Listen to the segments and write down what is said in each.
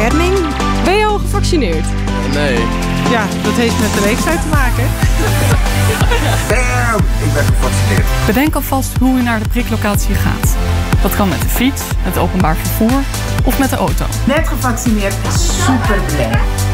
bescherming. Ben je al gevaccineerd? Nee. Ja, dat heeft met de leeftijd te maken. Bam! Ik ben gevaccineerd. Bedenk alvast hoe u naar de priklocatie gaat. Dat kan met de fiets, het openbaar vervoer of met de auto. Net gevaccineerd is super blij.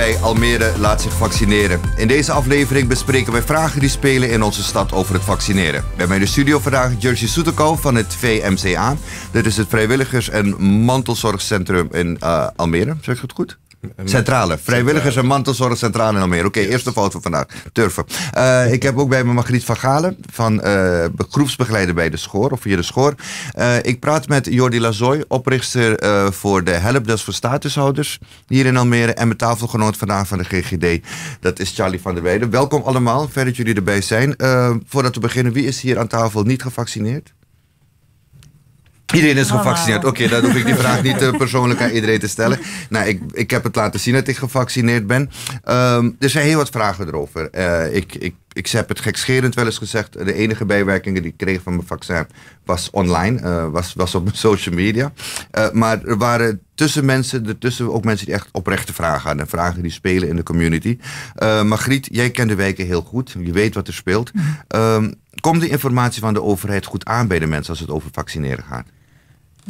Almere Laat zich vaccineren. In deze aflevering bespreken wij vragen die spelen in onze stad over het vaccineren. Bij mij in de studio vandaag Jersey Soetekau van het VMCA. Dit is het Vrijwilligers- en Mantelzorgcentrum in uh, Almere. Zeg ik het goed? Centrale. Vrijwilligers en mantelzorg centrale in Almere. Oké, eerste foto vandaag. Turven. Uh, ik heb ook bij me Margriet van Galen, van uh, groepsbegeleider bij de Schoor, of via de Schoor. Uh, ik praat met Jordi Lazoy, oprichter voor de Helpdesk voor statushouders hier in Almere. En mijn tafelgenoot vandaag van de GGD, dat is Charlie van der Weijden. Welkom allemaal, fijn dat jullie erbij zijn. voordat we beginnen, wie is hier aan tafel niet gevaccineerd? Iedereen is gevaccineerd. Oké, okay, dan hoef ik die vraag niet uh, persoonlijk aan iedereen te stellen. Nou, ik, ik heb het laten zien dat ik gevaccineerd ben. Um, er zijn heel wat vragen erover. Uh, ik, ik, ik heb het gekscherend wel eens gezegd. De enige bijwerkingen die ik kreeg van mijn vaccin was online. Uh, was, was op social media. maar er waren tussen mensen, ertussen ook mensen die echt oprechte vragen hadden. Vragen die spelen in de community. Margriet, jij kent de wijken heel goed. Je weet wat er speelt. Um, komt de informatie van de overheid goed aan bij de mensen als het over vaccineren gaat?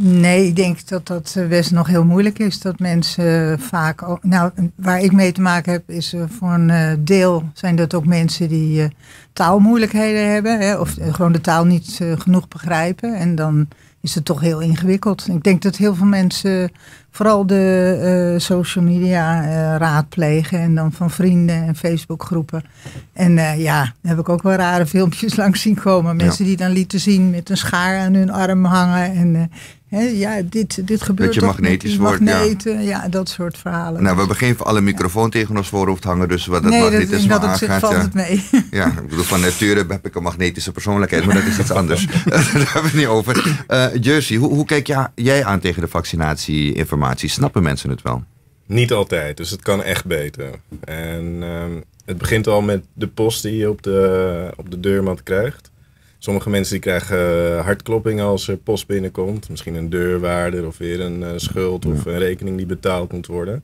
Nee, ik denk dat dat best nog heel moeilijk is. Dat mensen vaak. Ook, nou, waar ik mee te maken heb, is voor een deel zijn dat ook mensen die taalmoeilijkheden hebben. Hè, of gewoon de taal niet genoeg begrijpen. En dan is het toch heel ingewikkeld. Ik denk dat heel veel mensen vooral de uh, social media uh, raadplegen. En dan van vrienden en Facebookgroepen. En uh, ja, daar heb ik ook wel rare filmpjes langs zien komen. Mensen ja. die dan lieten zien met een schaar aan hun arm hangen. En He, ja, dit, dit gebeurt Dat je magnetisch wordt, magneten, ja. ja. dat soort verhalen. Nou, we hebben geen alle microfoon tegen ons voorhoofd hangen, dus wat dat nee, magnetisme dat, dat aangaat... valt ja. het mee. Ja, ik bedoel, van nature heb ik een magnetische persoonlijkheid, maar dat is iets anders. Daar hebben we het niet over. Jersey, hoe, hoe kijk jij aan tegen de vaccinatieinformatie? Snappen mensen het wel? Niet altijd, dus het kan echt beter. En um, het begint al met de post die je op de, op de deurmat krijgt. Sommige mensen die krijgen hartklopping als er post binnenkomt. Misschien een deurwaarder of weer een uh, schuld of een rekening die betaald moet worden.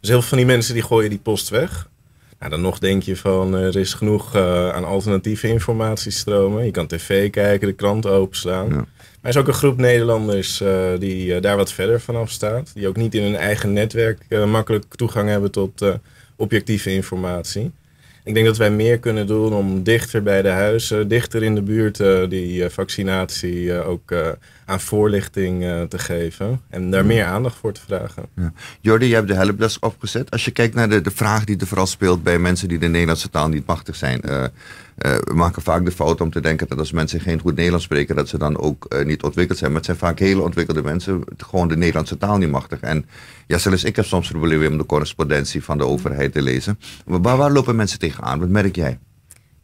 Dus heel veel van die mensen die gooien die post weg. Nou, dan nog denk je van er is genoeg uh, aan alternatieve informatiestromen. Je kan tv kijken, de krant openslaan. Ja. Maar er is ook een groep Nederlanders uh, die daar wat verder vanaf staat. Die ook niet in hun eigen netwerk makkelijk toegang hebben tot objectieve informatie. Ik denk dat wij meer kunnen doen om dichter bij de huizen, dichter in de buurt, uh, die uh, vaccinatie uh, ook aan voorlichting te geven. En daar meer aandacht voor te vragen. Ja. Jordi, je hebt de helpdesk opgezet. Als je kijkt naar de, de vraag die er vooral speelt bij mensen die de Nederlandse taal niet machtig zijn. We maken vaak de fout om te denken dat als mensen geen goed Nederlands spreken, dat ze dan ook niet ontwikkeld zijn. Maar het zijn vaak hele ontwikkelde mensen, gewoon de Nederlandse taal niet machtig. En ja, zelfs ik heb soms problemen om de correspondentie van de overheid te lezen. Waar, waar lopen mensen tegenaan? Wat merk jij?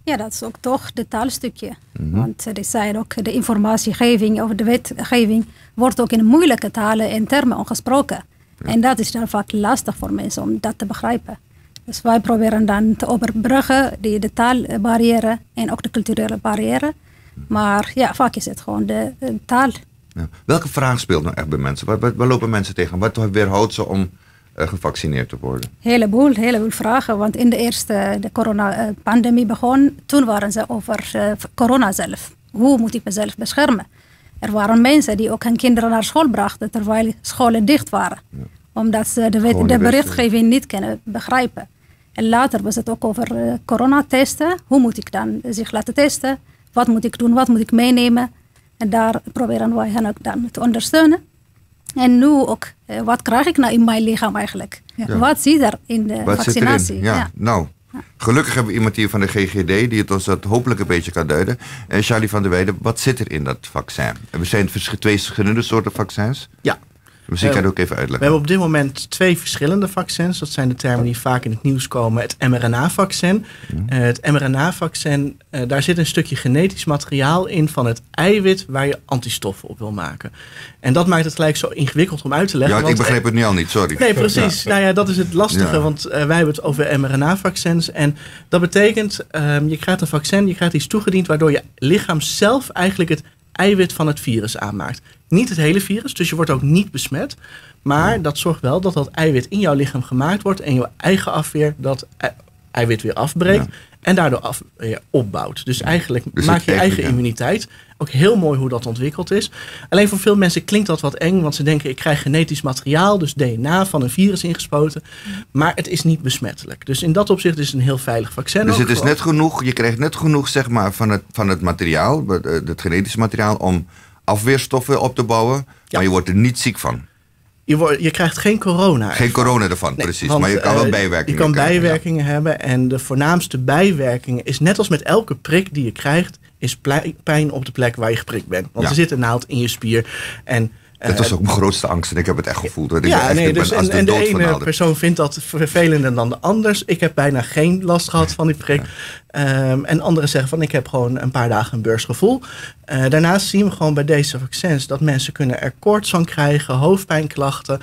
Ja, dat is ook toch het taalstukje. Mm -hmm. Want er zijn ook de informatiegeving of de wetgeving wordt ook in moeilijke talen en termen ongesproken. Ja. En dat is dan vaak lastig voor mensen om dat te begrijpen. Dus wij proberen dan te overbruggen die, de taalbarrière en ook de culturele barrière. Maar ja, vaak is het gewoon de, de taal. Ja. Welke vraag speelt nou echt bij mensen? Waar, waar, waar lopen mensen tegen? Wat weerhoudt ze om uh, gevaccineerd te worden? Heleboel, heleboel vragen. Want in de eerste de coronapandemie begon, toen waren ze over uh, corona zelf. Hoe moet ik mezelf beschermen? Er waren mensen die ook hun kinderen naar school brachten terwijl scholen dicht waren. Ja. Omdat ze de, de berichtgeving niet kunnen begrijpen. En later was het ook over uh, coronatesten. Hoe moet ik dan zich laten testen? Wat moet ik doen? Wat moet ik meenemen? En daar proberen wij hen ook dan te ondersteunen. En nu ook, uh, wat krijg ik nou in mijn lichaam eigenlijk? Ja. Wat zit er in de wat vaccinatie? Ja. ja. nou. Gelukkig hebben we iemand hier van de GGD die het ons dat hopelijk een beetje kan duiden. En Charlie van der Weijden, wat zit er in dat vaccin? Er zijn twee verschillende soorten vaccins. Ja, Misschien kan je het ook even We uitleggen. hebben op dit moment twee verschillende vaccins. Dat zijn de termen die vaak in het nieuws komen. Het mRNA-vaccin. Eh, het mRNA-vaccin, eh, daar zit een stukje genetisch materiaal in van het eiwit waar je antistoffen op wil maken. En dat maakt het gelijk zo ingewikkeld om uit te leggen. Ja, ik want- begreep het nu al niet, sorry. Nee, precies. Nou ja, dat is het lastige, Ja. want eh, wij hebben het over mRNA-vaccins. En dat betekent, ehm, je krijgt een vaccin, je krijgt iets toegediend... waardoor je lichaam zelf eigenlijk het eiwit van het virus aanmaakt. Niet het hele virus, dus je wordt ook niet besmet. Maar dat zorgt wel dat dat eiwit in jouw lichaam gemaakt wordt... en jouw eigen afweer dat ei- eiwit weer afbreekt... en daardoor af, weer opbouwt. Dus eigenlijk Dus maak je eigen ja. immuniteit. Ook heel mooi hoe dat ontwikkeld is. Alleen voor veel mensen klinkt dat wat eng, want ze denken: ik krijg genetisch materiaal, dus DNA van een virus ingespoten. Maar het is niet besmettelijk. Dus in dat opzicht is het een heel veilig vaccin. Dus het is gewoon. net genoeg, je krijgt net genoeg zeg maar, van, het, van het materiaal, eh, het genetische materiaal, om afweerstoffen op te bouwen. Maar je wordt er niet ziek van. je, wordt, je krijgt geen corona. Geen corona ervan, Nee, precies. want, maar je kan wel eh, bijwerkingen Je kan krijgen, bijwerkingen hebben. En de voornaamste bijwerkingen is net als met elke prik die je krijgt, is pijn op de plek waar je geprikt bent. Want er zit een naald in je spier. En, Dat eh, was ook mijn grootste angst en ik heb het echt gevoeld. ben Ja, nee, ben dus als en, de en de ene persoon vindt dat vervelender dan de anders. Ik heb bijna geen last gehad van die prik. Ehm, en anderen zeggen van ik heb gewoon een paar dagen een beursgevoel. Eh, daarnaast zien we gewoon bij deze vaccins dat mensen kunnen er koorts van krijgen, hoofdpijnklachten.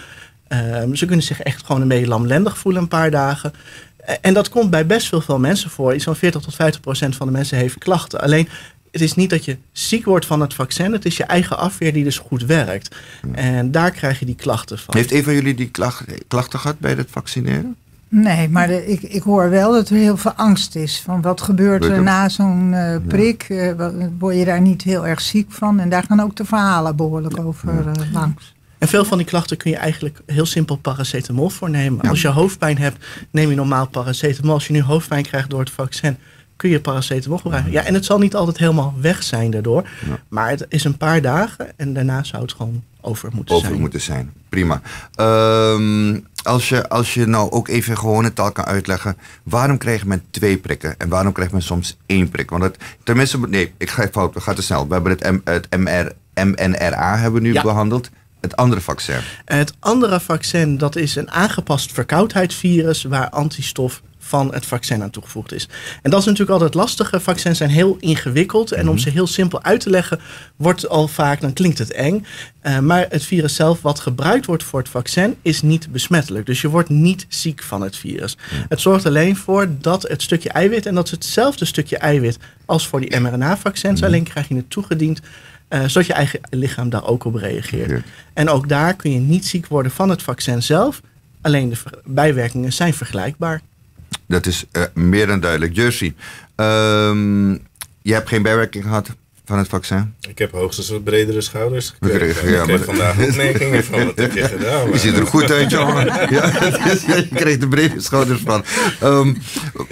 Ehm, ze kunnen zich echt gewoon een beetje lamlendig voelen een paar dagen. Eh, En dat komt bij best veel, veel mensen voor. Zo'n 40 tot 50 procent van de mensen heeft klachten. Alleen het is niet dat je ziek wordt van het vaccin. Het is je eigen afweer die dus goed werkt. En daar krijg je die klachten van. Heeft een van jullie die klacht- klachten gehad bij het vaccineren? Nee, maar de- ik, ik hoor wel dat er heel veel angst is. Van wat gebeurt er na zo'n eh, prik? Eh, word je daar niet heel erg ziek van? En daar gaan ook de verhalen behoorlijk over eh, langs. En veel van die klachten kun je eigenlijk heel simpel paracetamol voor nemen. Als je hoofdpijn hebt, neem je normaal paracetamol. Als je nu hoofdpijn krijgt door het vaccin, kun je paracetamol gebruiken. Ja, en het zal niet altijd helemaal weg zijn daardoor. Maar het is een paar dagen en daarna zou het gewoon over moeten Over zijn. moeten zijn. Prima. Ehm, als, je, als je nou ook even gewoon in taal kan uitleggen. Waarom krijgt men twee prikken? En waarom krijgt men soms één prik? Want het, tenminste, nee, ik ga fout, we gaan te snel. We hebben het, M, het MR, MNRA hebben we nu Ja. behandeld. Het andere vaccin. Het andere vaccin, dat is een aangepast verkoudheidsvirus waar antistof van het vaccin aan toegevoegd is. En dat is natuurlijk altijd lastige. Vaccins zijn heel ingewikkeld. En om ze heel simpel uit te leggen, wordt al vaak, dan klinkt het eng. Eh, maar het virus zelf, wat gebruikt wordt voor het vaccin, is niet besmettelijk. Dus je wordt niet ziek van het virus. Het zorgt alleen voor dat het stukje eiwit, en dat is hetzelfde stukje eiwit als voor die mRNA-vaccins, alleen krijg je het toegediend. eh, zodat je eigen lichaam daar ook op reageert. En ook daar kun je niet ziek worden van het vaccin zelf. Alleen de bijwerkingen zijn vergelijkbaar. Dat is eh, meer dan duidelijk. Jersey, ehm, je hebt geen bijwerking gehad van het vaccin? Ik heb hoogstens wat bredere schouders gekregen. Ja, ik kreeg maar- vandaag opmerkingen van wat heb je gedaan. Je ziet er goed uit, jongen. Ja, het is- ja, je krijgt de brede schouders van. Ehm,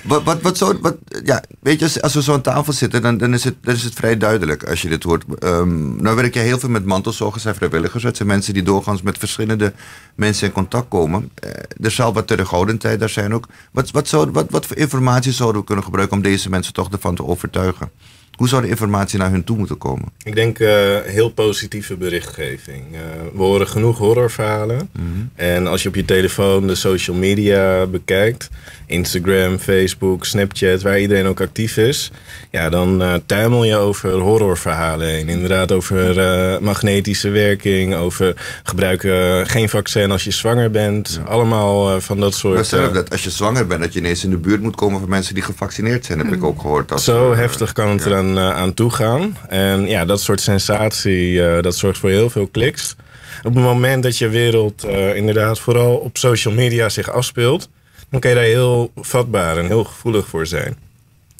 wat, wat, wat zou, wat, ja, weet je, als, als we zo aan tafel zitten, dan, dan, is het, dan is het vrij duidelijk als je dit hoort. Ehm, nou werk je heel veel met mantelzorgers en vrijwilligers. Het zijn mensen die doorgaans met verschillende mensen in contact komen. Eh, er zal wat terughoudendheid daar zijn ook. Wat, wat, zou, wat, wat voor informatie zouden we kunnen gebruiken om deze mensen toch ervan te overtuigen? Hoe zou de informatie naar hun toe moeten komen? Ik denk eh, heel positieve berichtgeving. Eh, we horen genoeg horrorverhalen. En als je op je telefoon de social media bekijkt, Instagram, Facebook, Snapchat, waar iedereen ook actief is, ja, dan eh, tuimel je over horrorverhalen heen. Inderdaad, over magnetische werking, over gebruiken geen vaccin als je zwanger bent. Allemaal van dat soort. Maar zelf eh, dat als je zwanger bent, dat je ineens in de buurt moet komen van mensen die gevaccineerd zijn, heb ik ook gehoord. Dat, Zo heftig kan het eraan aan toe gaan. En ja, dat soort sensatie, uh, dat zorgt voor heel veel kliks. Op het moment dat je wereld uh, inderdaad vooral op social media zich afspeelt, dan kan je daar heel vatbaar en heel gevoelig voor zijn.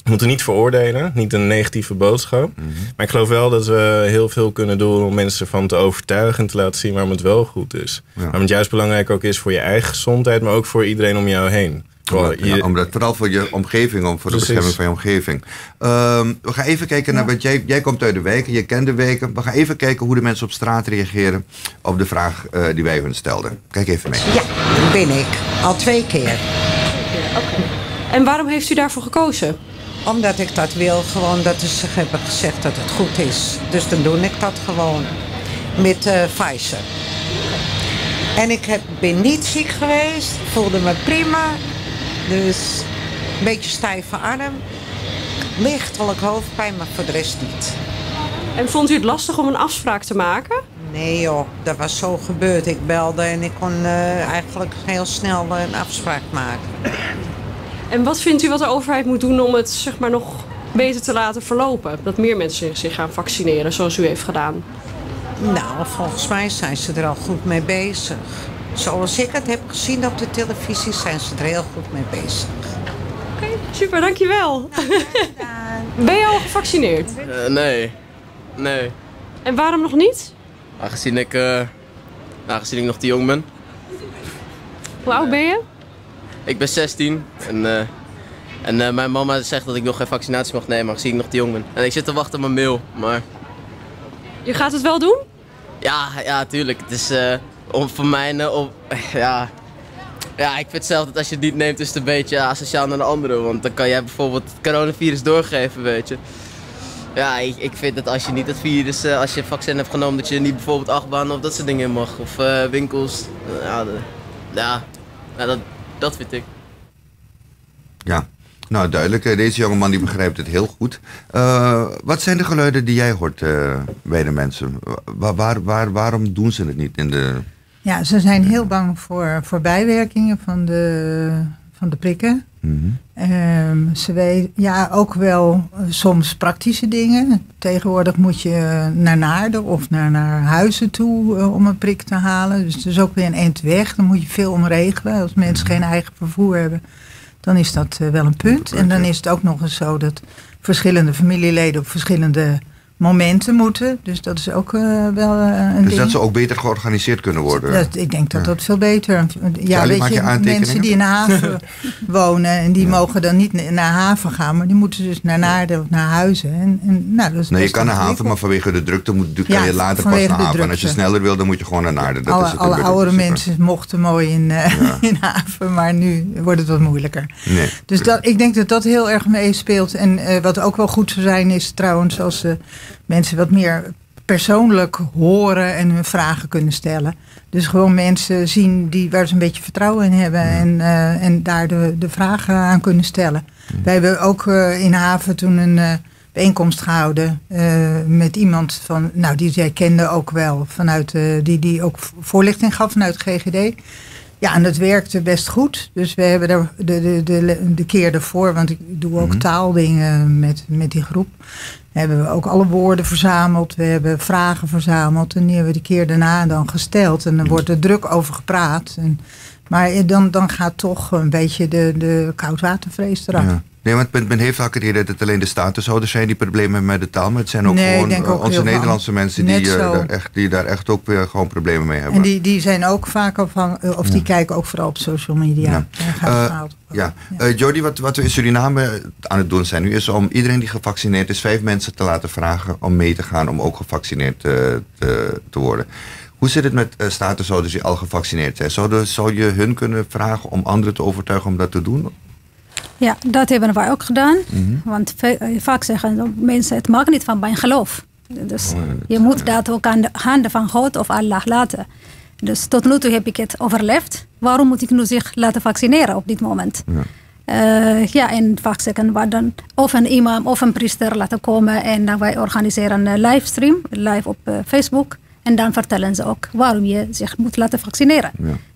We moeten niet veroordelen, niet een negatieve boodschap. Mhm. Maar ik geloof wel dat we heel veel kunnen doen om mensen ervan te overtuigen en te laten zien waarom het wel goed is. Ja. Waarom het juist belangrijk ook is voor je eigen gezondheid, maar ook voor iedereen om jou heen. Omdat, omdat vooral voor je omgeving, om voor Precies. de bescherming van je omgeving. Um, we gaan even kijken naar wat jij, jij komt uit de wijken, je kent de wijken. We gaan even kijken hoe de mensen op straat reageren op de vraag uh, die wij hun stelden. Kijk even mee. Ja, dat ben ik. Al twee keer. Okay. En waarom heeft u daarvoor gekozen? Omdat ik dat wil, gewoon dat ze hebben gezegd dat het goed is. Dus dan doe ik dat gewoon met uh, Pfizer. En ik heb, ben niet ziek geweest, voelde me prima. Dus een beetje stijve arm. Lichtelijk hoofdpijn, maar voor de rest niet. En vond u het lastig om een afspraak te maken? Nee joh, dat was zo gebeurd. Ik belde en ik kon eh, eigenlijk heel snel een afspraak maken. En wat vindt u wat de overheid moet doen om het zeg maar, nog beter te laten verlopen? Dat meer mensen zich gaan vaccineren, zoals u heeft gedaan. Nou, volgens mij zijn ze er al goed mee bezig. Zoals ik het heb gezien op de televisie, zijn ze er heel goed mee bezig. Oké, super, dankjewel. ben je al gevaccineerd? Eh, nee. Nee. En waarom nog niet? Aangezien ik, eh, aangezien ik nog te jong ben. Hoe oud ben je? Ik ben 16 en, eh, en eh, mijn mama zegt dat ik nog geen vaccinatie mag nemen aangezien ik nog te jong ben. En ik zit te wachten op mijn mail, maar Je gaat het wel doen? ja, ja, tuurlijk. Het is eh, om, voor mij, eh, om, ja, ja, ik vind zelf dat als je het niet neemt is het een beetje asociaal naar de anderen. Want dan kan jij bijvoorbeeld het coronavirus doorgeven, weet je. Ja, ik, ik vind dat als je niet het virus, eh, als je vaccin hebt genomen, dat je niet bijvoorbeeld achtbanen of dat soort dingen in mag. Of eh, winkels. ja, ja, ja, dat, dat vind ik. Ja, nou duidelijk. Deze jongeman die begrijpt het heel goed. Wat zijn de geluiden die jij hoort eh, bij de mensen? Waar, waar- waarom doen ze het niet in de... Ja, ze zijn heel bang voor, voor bijwerkingen van de, van de prikken. Ehm, ze weet, ja, ook wel soms praktische dingen. Tegenwoordig moet je naar Naarden of naar, naar huizen toe eh, om een prik te halen. Dus het is ook weer een eind weg. Dan moet je veel om regelen. Als mensen geen eigen vervoer hebben, dan is dat eh, wel een punt. En dan is het ook nog eens zo dat verschillende familieleden op verschillende momenten moeten. Dus dat is ook eh, wel eh, een Dus ding. dat ze ook beter georganiseerd kunnen worden? Dat, ik denk dat dat veel beter. Ja, weet je mensen die in de haven wonen en die mogen dan niet na- naar haven gaan, maar die moeten dus naar Naarden of naar huizen. En, en, nou, dat is Nee, je kan naar haven, maar vanwege de drukte moet, kan Ja, je later pas naar haven. En als je sneller wil, dan moet je gewoon naar Naarden. Dat alle is alle oudere mensen mochten mooi in, eh, in haven, maar nu wordt het wat moeilijker. Nee. Dus dat, ik denk dat dat heel erg meespeelt. En wat ook wel goed zou zijn is trouwens als eh, mensen wat meer persoonlijk horen en hun vragen kunnen stellen. Dus gewoon mensen zien die, waar ze een beetje vertrouwen in hebben en, eh, en daar de, de vragen aan kunnen stellen. Wij hebben ook eh, in Haven toen een eh, bijeenkomst gehouden eh, met iemand van, nou die zij kende ook wel, vanuit, die, die ook voorlichting gaf vanuit GGD. Ja, en dat werkte best goed. Dus we hebben er de, de, de, de keer ervoor, want ik doe ook taaldingen met, met die groep. Hebben we ook alle woorden verzameld. We hebben vragen verzameld. En die hebben we de keer daarna dan gesteld. En dan wordt er druk over gepraat. En, maar dan, dan gaat toch een beetje de, de koudwatervrees eraf. Nee, want men, men heeft vaak het idee dat het alleen de statushouders zijn die problemen hebben met de taal. Maar het zijn ook Nee, gewoon eh, ook onze Nederlandse mensen die, eh, daar echt, die daar echt ook weer gewoon problemen mee hebben. En die, die zijn ook vaak afhankelijk, of die kijken ook vooral op social media. Ja. Eh, verhaal ja, Eh, Jody, wat, wat we in Suriname aan het doen zijn nu is om iedereen die gevaccineerd is, vijf mensen te laten vragen om mee te gaan om ook gevaccineerd eh, te, te worden. Hoe zit het met uh, statushouders die al gevaccineerd zijn? Zou, de, zou je hun kunnen vragen om anderen te overtuigen om dat te doen? Ja, dat hebben wij ook gedaan. Mhm. Want eh, vaak zeggen mensen, het maakt niet van mijn geloof. Dus je moet dat ook aan de handen van God of Allah laten. Dus tot nu toe heb ik het overleefd. Waarom moet ik nu zich laten vaccineren op dit moment? Eh, ja, en vaak zeggen we dan of een imam of een priester laten komen. En dan wij organiseren een livestream, live op eh, Facebook. En dan vertellen ze ook waarom je zich moet laten vaccineren.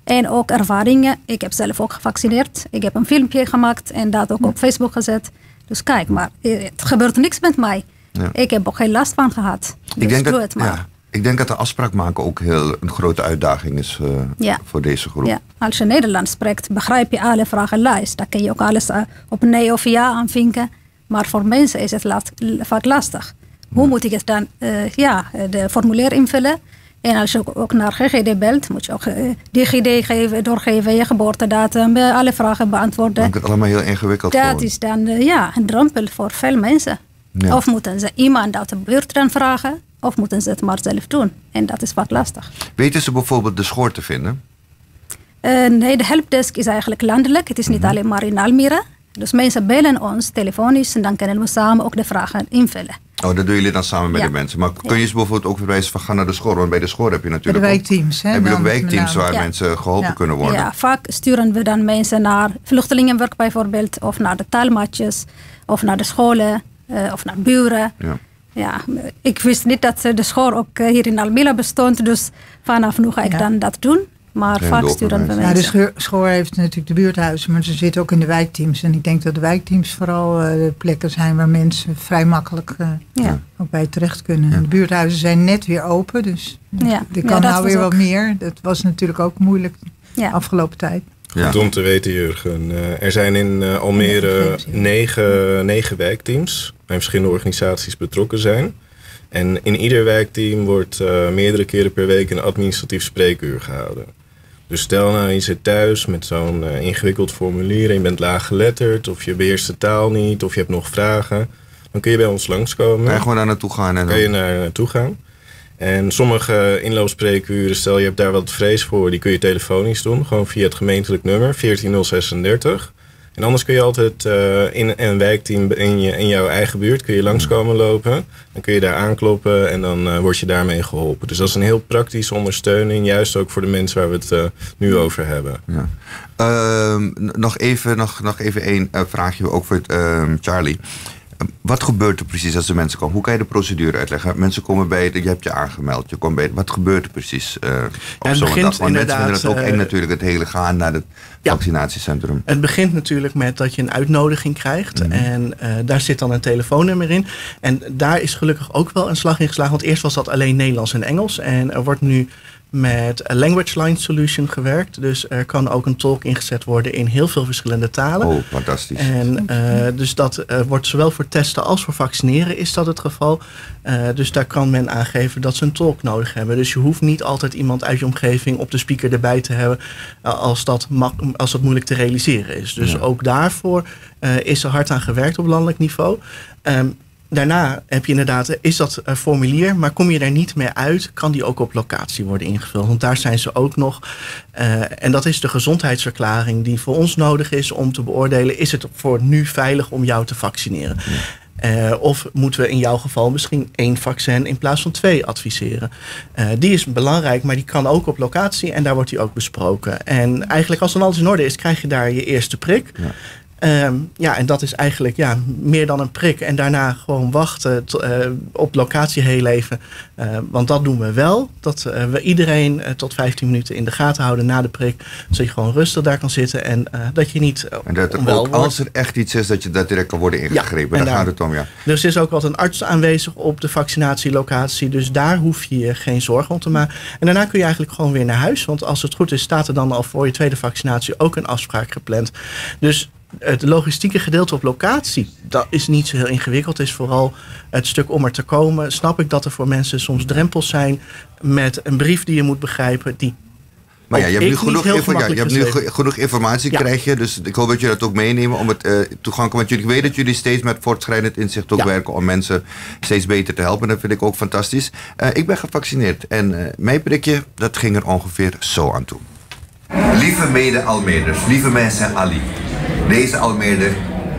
En ook ervaringen. Ik heb zelf ook gevaccineerd. Ik heb een filmpje gemaakt en dat ook op Facebook gezet. Dus kijk, maar eh, het gebeurt niks met mij. Ja. Ik heb ook geen last van gehad. Dus ik, denk doe dat, het maar. ja, ik denk dat de afspraak maken ook heel een grote uitdaging is eh, Ja. voor deze groep. Ja, als je Nederlands spreekt, begrijp je alle vragenlijst. Dan kun je ook alles eh, op nee of ja aanvinken. Maar voor mensen is het laat- vaak lastig. Hoe moet ik het dan, ja, de formulier invullen? En als je ook- naar GGD belt, moet je ook eh, DigiD geven, doorgeven, je geboortedatum, eh, alle vragen beantwoorden. Maakt het allemaal heel ingewikkeld Dat is dan eh, ja, een drempel voor veel mensen. Ja. Of moeten ze iemand uit de buurt dan vragen, of moeten ze het maar zelf doen. En dat is wat lastig. Weten ze bijvoorbeeld de schoor te vinden? Nee, de helpdesk is eigenlijk landelijk. Het is niet alleen maar in Almere. Dus mensen bellen ons telefonisch en dan kunnen we samen ook de vragen invullen. Oh, dat doen jullie dan samen met Ja. de mensen. Maar kun je ze bijvoorbeeld ook verwijzen van ga naar de school? Want bij de school heb je Bij de natuurlijk ook, wijkteams. Hè, heb je ook wijkteams waar Ja. mensen geholpen Ja. kunnen worden. Ja, vaak sturen we dan mensen naar vluchtelingenwerk bijvoorbeeld, of naar de taalmatjes, of naar de scholen, eh, of naar buren. Ja. Ja, ik wist niet dat eh, de school ook eh, hier in Almere bestond, dus vanaf nu ga ik Ja. dan dat doen. Maar Geen vaak sturen we doorverwijzen. Ja, de mensen. school heeft natuurlijk de buurthuizen, maar ze zitten ook in de wijkteams. En ik denk dat de wijkteams vooral eh, de plekken zijn waar mensen vrij makkelijk eh, Ja. ook bij terecht kunnen. De buurthuizen zijn net weer open, dus Ja. er Ja, kan dat nou weer ook- wat meer. Dat was natuurlijk ook moeilijk Ja. de afgelopen tijd. Ja. Goed om te weten, Jurgen. Eh, er zijn in Almere negen, negen wijkteams waar verschillende organisaties betrokken zijn. En in ieder wijkteam wordt eh, meerdere keren per week een administratief spreekuur gehouden. Dus stel nou, je zit thuis met zo'n eh, ingewikkeld formulier en je bent laaggeletterd of je beheerst de taal niet of je hebt nog vragen. Dan kun je bij ons langskomen. Kan je gewoon daar naartoe gaan en kan je dan... naar naartoe gaan. En sommige inloopspreekuren, stel je hebt daar wat vrees voor, die kun je telefonisch doen. Gewoon via het gemeentelijk nummer 14036. En anders kun je altijd eh, in een wijkteam in, je, in jouw eigen buurt kun je langskomen lopen. Dan kun je daar aankloppen en dan eh, word je daarmee geholpen. Dus dat is een heel praktische ondersteuning, juist ook voor de mensen waar we het eh, nu over hebben. Ja. Ehm, nog even, nog, nog even één vraagje, ook voor ehm, Charlie. Wat gebeurt er precies als de mensen komen? Hoe kan je de procedure uitleggen? Mensen komen bij, je hebt je aangemeld, je komt bij, wat gebeurt er precies? eh, op het zo'n begint dag? Want mensen vinden het ook eh, eng natuurlijk, het hele gaan naar het vaccinatiecentrum. Het begint natuurlijk met dat je een uitnodiging krijgt. Mhm. En eh, daar zit dan een telefoonnummer in. En daar is gelukkig ook wel een slag in geslagen. Want eerst was dat alleen Nederlands en Engels. En er wordt nu met een language line solution gewerkt. Dus er kan ook een tolk ingezet worden in heel veel verschillende talen. Oh, fantastisch. En eh, dus dat eh, wordt zowel voor testen als voor vaccineren is dat het geval. Eh, dus daar kan men aangeven dat ze een tolk nodig hebben. Dus je hoeft niet altijd iemand uit je omgeving op de speaker erbij te hebben als, dat als dat moeilijk te realiseren is. Dus Ja. ook daarvoor eh, is er hard aan gewerkt op landelijk niveau. Ehm, Daarna heb je inderdaad, eh, is dat een formulier, maar kom je er niet meer uit, kan die ook op locatie worden ingevuld. Want daar zijn ze ook nog. Eh, en dat is de gezondheidsverklaring die voor ons nodig is om te beoordelen, is het voor nu veilig om jou te vaccineren? Eh, of moeten we in jouw geval misschien één vaccin in plaats van twee adviseren? Eh, die is belangrijk, maar die kan ook op locatie en daar wordt die ook besproken. En eigenlijk als dan alles in orde is, krijg je daar je eerste prik. Ehm, ja, en dat is eigenlijk ja, meer dan een prik. En daarna gewoon wachten t- eh, op locatie heel even. Eh, want dat doen we wel. Dat eh, we iedereen eh, tot 15 minuten in de gaten houden na de prik. Zodat je gewoon rustig daar kan zitten. En dat je niet En dat er ook, als er echt iets is, dat je dat direct kan worden ingegrepen. en daar daar- gaat het om, ja. Dus er is ook altijd een arts aanwezig op de vaccinatielocatie. Dus daar hoef je je geen zorgen om te maken. En daarna kun je eigenlijk gewoon weer naar huis. Want als het goed is, staat er dan al voor je tweede vaccinatie ook een afspraak gepland. Dus het logistieke gedeelte op locatie, dat is niet zo heel ingewikkeld. Het is vooral het stuk om er te komen. Snap ik dat er voor mensen soms drempels zijn met een brief die je moet begrijpen. Die Maar ja, je hebt nu genoeg, ja, je hebt nu genoeg informatie, Ja. krijg je. Dus ik hoop dat je dat ook meenemen om het eh, toegankelijk... Want jullie, ik weet dat jullie steeds met voortschrijdend inzicht ook Ja. werken... om mensen steeds beter te helpen. Dat vind ik ook fantastisch. Eh, ik ben gevaccineerd en eh, mijn prikje, dat ging er ongeveer zo aan toe. Lieve mede-Almeerders, lieve mensen Ali. Deze Almeerder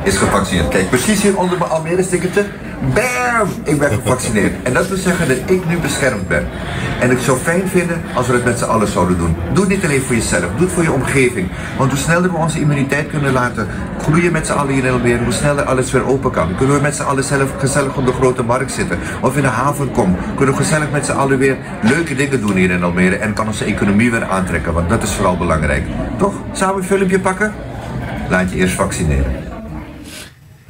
is gevaccineerd. Kijk, precies hier onder mijn Almere-stickertje. Bam! Ik ben gevaccineerd. En dat wil zeggen dat ik nu beschermd ben. En ik zou fijn vinden als we het met z'n allen zouden doen. Doe het niet alleen voor jezelf, doe het voor je omgeving. Want hoe sneller we onze immuniteit kunnen laten groeien met z'n allen hier in Almere, hoe sneller alles weer open kan. Kunnen we met z'n allen zelf gezellig op de grote markt zitten. Of in de haven komen. Kunnen we gezellig met z'n allen weer leuke dingen doen hier in Almere. En kan onze economie weer aantrekken, want dat is vooral belangrijk. Toch? Samen een filmpje pakken? Laat je eerst vaccineren.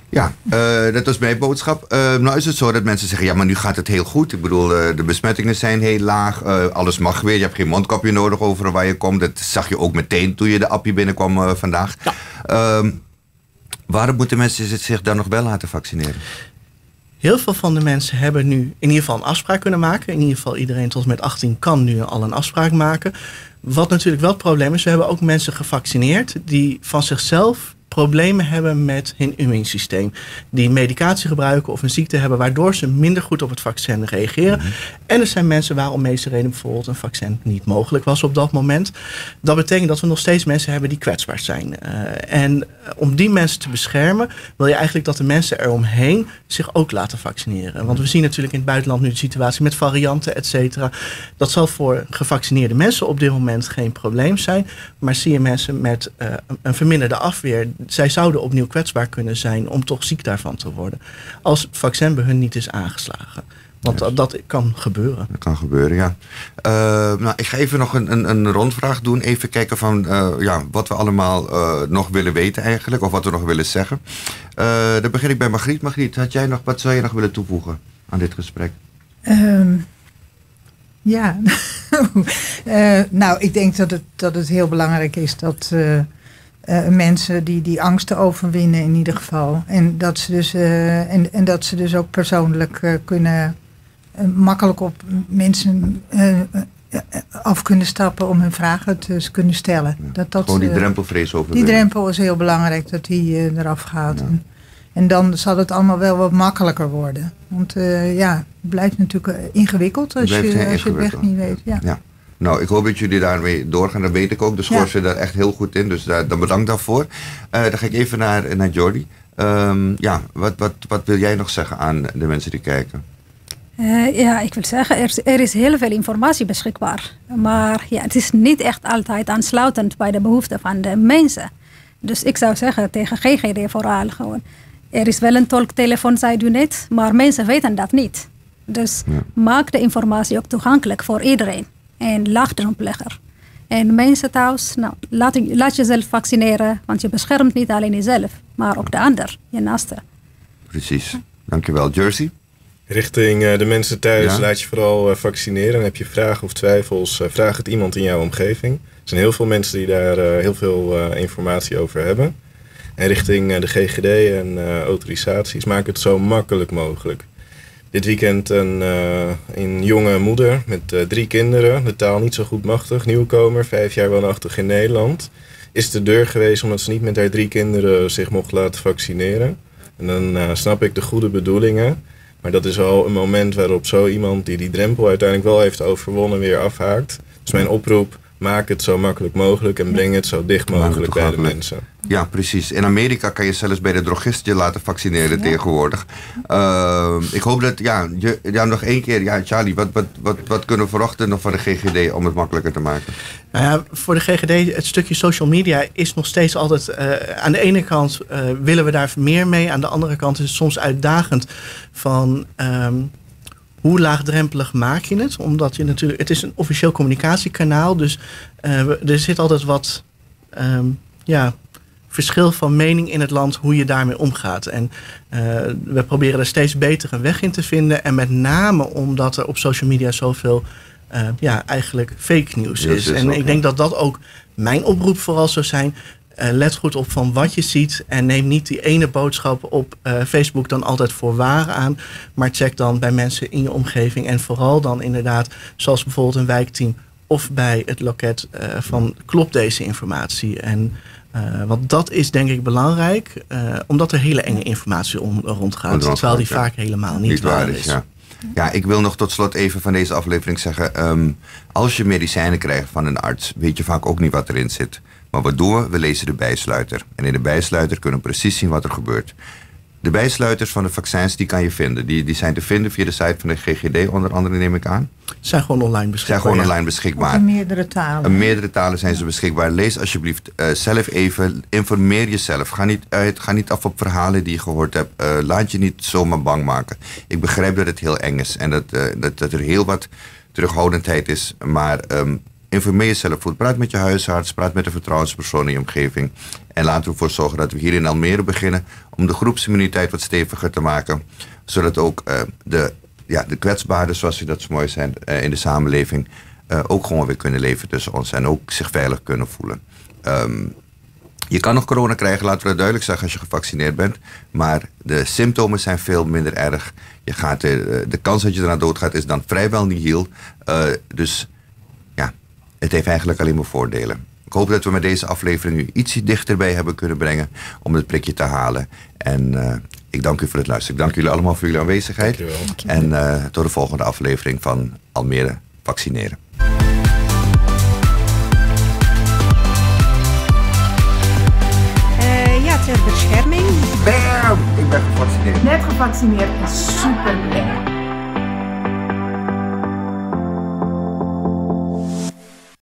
Ja, eh, dat was mijn boodschap. Eh, nou is het zo dat mensen zeggen, ja, maar nu gaat het heel goed. Ik bedoel, eh, de besmettingen zijn heel laag. eh, alles mag weer. Je hebt geen mondkapje nodig over waar je komt. Dat zag je ook meteen toen je de appje binnenkwam vandaag. Ehm, waarom moeten mensen zich dan nog wel laten vaccineren? Heel veel van de mensen hebben nu in ieder geval een afspraak kunnen maken. In ieder geval iedereen tot met 18 kan nu al een afspraak maken. Wat natuurlijk wel het probleem is, we hebben ook mensen gevaccineerd die van zichzelf problemen hebben met hun immuunsysteem. Die medicatie gebruiken of een ziekte hebben waardoor ze minder goed op het vaccin reageren. Mhm. En er zijn mensen waar om deze reden bijvoorbeeld een vaccin niet mogelijk was op dat moment. Dat betekent dat we nog steeds mensen hebben die kwetsbaar zijn. Eh, en om die mensen te beschermen wil je eigenlijk dat de mensen eromheen zich ook laten vaccineren. Want we zien natuurlijk in het buitenland nu de situatie met varianten, et cetera. Dat zal voor gevaccineerde mensen op dit moment geen probleem zijn. Maar zie je mensen met eh, een verminderde afweer, zij zouden opnieuw kwetsbaar kunnen zijn om toch ziek daarvan te worden. Als het vaccin bij hun niet is aangeslagen. Want dat, dat kan gebeuren. Dat kan gebeuren, ja. Eh, nou, ik ga even nog een, een, een rondvraag doen. Even kijken van eh, ja, wat we allemaal eh, nog willen weten eigenlijk. Of wat we nog willen zeggen. Eh, dan begin ik bij Margriet. Margriet, had jij nog, wat zou je nog willen toevoegen aan dit gesprek? Ehm, ja, Eh, nou, ik denk dat het, dat het heel belangrijk is dat eh, mensen die, die angsten overwinnen in ieder geval. En dat ze dus, eh, en, en dat ze dus ook persoonlijk eh, kunnen makkelijk op mensen af kunnen stappen om hun vragen te kunnen stellen. Dat, dat, Gewoon die drempelvrees Die overwinnen. drempel is heel belangrijk, dat die eraf gaat. En, en dan zal het allemaal wel wat makkelijker worden. Want ja, het blijft natuurlijk ingewikkeld als, je, als je het weg niet weet. Ja. Ja. Nou, ik hoop dat jullie daarmee doorgaan. Dat weet ik ook. De schors zit daar echt heel goed in. Dus daar, dan bedankt daarvoor. Eh, dan ga ik even naar, naar Jordi. Ehm, ja, wat, wat, wat wil jij nog zeggen aan de mensen die kijken? Eh, ja, ik wil zeggen, er, is- er is heel veel informatie beschikbaar. Maar ja, het is niet echt altijd aansluitend bij de behoeften van de mensen. Dus ik zou zeggen tegen GGD vooral gewoon. Er is wel een tolktelefoon, zei u net, maar mensen weten dat niet. Dus maak de informatie ook toegankelijk voor iedereen. En laagdrempeliger. En mensen thuis, nou, laat, laat jezelf vaccineren, want je beschermt niet alleen jezelf, maar ook de ander, je naaste. Precies. Dankjewel. Jersey? Richting eh, de mensen thuis, Ja. laat je vooral eh, vaccineren. En heb je vragen of twijfels, eh, vraag het iemand in jouw omgeving. Er zijn heel veel mensen die daar eh, heel veel eh, informatie over hebben. En richting eh, de GGD en eh, autorisaties, maak het zo makkelijk mogelijk. Dit weekend een, eh, een jonge moeder met eh, drie kinderen, de taal niet zo goed machtig, nieuwkomer, vijf jaar woonachtig in Nederland. Is de deur geweest omdat ze niet met haar drie kinderen zich mocht laten vaccineren. En dan eh, snap ik de goede bedoelingen. Maar dat is al een moment waarop zo iemand die die drempel uiteindelijk wel heeft overwonnen weer afhaakt. Dus mijn oproep, maak het zo makkelijk mogelijk en breng het zo dicht mogelijk bij de mensen. Ja, precies. In Amerika kan je zelfs bij de drogist je laten vaccineren tegenwoordig. Ehm, ik hoop dat, ja, je, ja, nog één keer. Ja, Charlie, wat, wat, wat, wat kunnen we verwachten nog van de GGD om het makkelijker te maken? Nou ja, voor de GGD, het stukje social media is nog steeds altijd. eh, aan de ene kant eh, willen we daar meer mee. Aan de andere kant is het soms uitdagend van. ehm, hoe laagdrempelig maak je het? Omdat je natuurlijk. Het is een officieel communicatiekanaal. Dus eh, er zit altijd wat. ehm, ja, verschil van mening in het land hoe je daarmee omgaat. En eh, we proberen er steeds beter een weg in te vinden. En met name omdat er op social media zoveel eh, ja, eigenlijk fake nieuws is. En ik denk dat dat ook mijn oproep vooral zou zijn. Eh, let goed op van wat je ziet en neem niet die ene boodschap op eh, Facebook dan altijd voor waar aan. Maar check dan bij mensen in je omgeving en vooral dan inderdaad, zoals bijvoorbeeld een wijkteam of bij het loket eh, van klopt deze informatie. En want dat is denk ik belangrijk, omdat er hele enge informatie om, rondgaat, terwijl die ja. vaak helemaal niet, waar is. Ja. ja, ik wil nog tot slot even van deze aflevering zeggen. ehm, als je medicijnen krijgt van een arts, weet je vaak ook niet wat erin zit. Maar wat doen we? We lezen de bijsluiter. En in de bijsluiter kunnen we precies zien wat er gebeurt. De bijsluiters van de vaccins, die kan je vinden. Die, die zijn te vinden via de site van de GGD, onder andere neem ik aan. Zijn gewoon online beschikbaar. Zijn gewoon online beschikbaar. in meerdere talen. In meerdere talen zijn ze beschikbaar. Lees alsjeblieft eh, zelf even. Informeer jezelf. Ga niet uit. Ga niet af op verhalen die je gehoord hebt. Eh, laat je niet zomaar bang maken. Ik begrijp dat het heel eng is. En dat, eh, dat, dat er heel wat terughoudendheid is. Maar ehm, informeer jezelf goed. Praat met je huisarts. Praat met een vertrouwenspersoon in je omgeving. En laten we ervoor zorgen dat we hier in Almere beginnen. Om de groepsimmuniteit wat steviger te maken. Zodat ook eh, de, ja, de zoals ze dat zo mooi zijn eh, in de samenleving eh, ook gewoon weer kunnen leven tussen ons en ook zich veilig kunnen voelen. Ehm, je kan nog corona krijgen, laten we dat duidelijk zeggen, als je gevaccineerd bent. Maar de symptomen zijn veel minder erg. Je gaat, eh, de kans dat je eraan doodgaat is dan vrijwel nihil. Eh dus het heeft eigenlijk alleen maar voordelen. Ik hoop dat we met deze aflevering u ietsje dichterbij hebben kunnen brengen om het prikje te halen. En eh, ik dank u voor het luisteren. Ik dank jullie allemaal voor jullie aanwezigheid. En uh, tot de volgende aflevering van Almere Vaccineren. Uh, ja, ter bescherming. Bam! Ik ben gevaccineerd. Net gevaccineerd super blij.